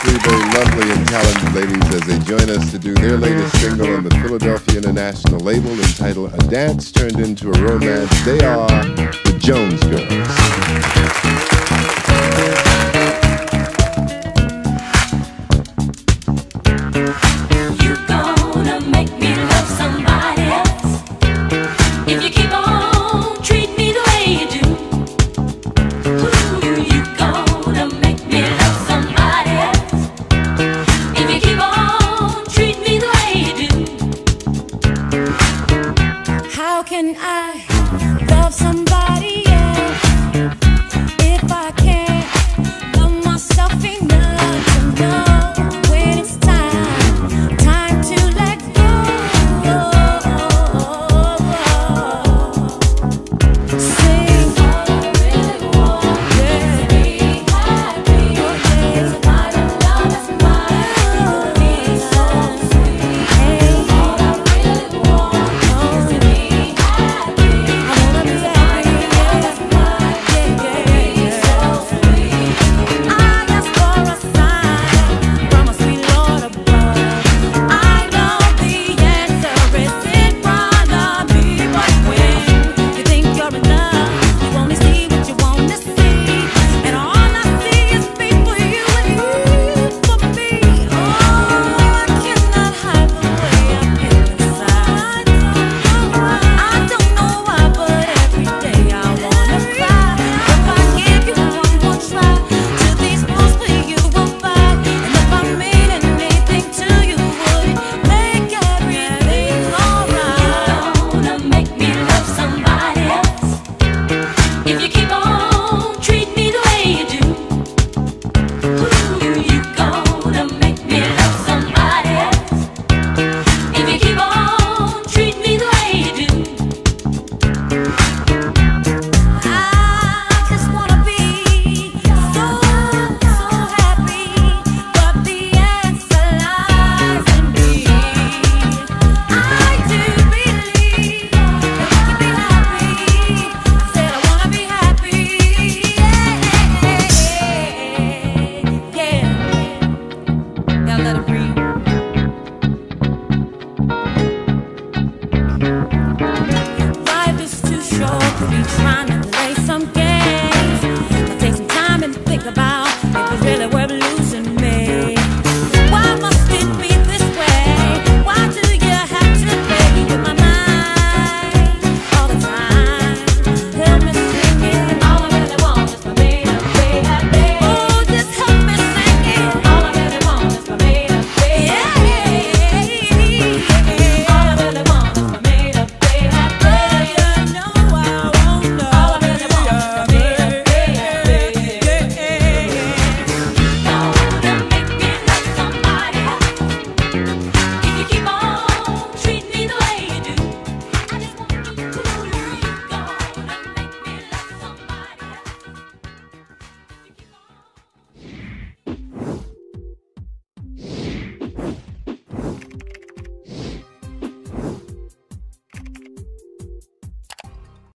three very lovely and talented ladies as they join us to do their latest single on the Philadelphia International label entitled A Dance Turned Into a Romance. They are the Jones Girls. can I love somebody? time.